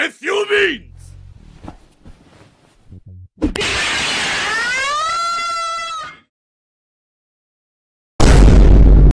If you mean?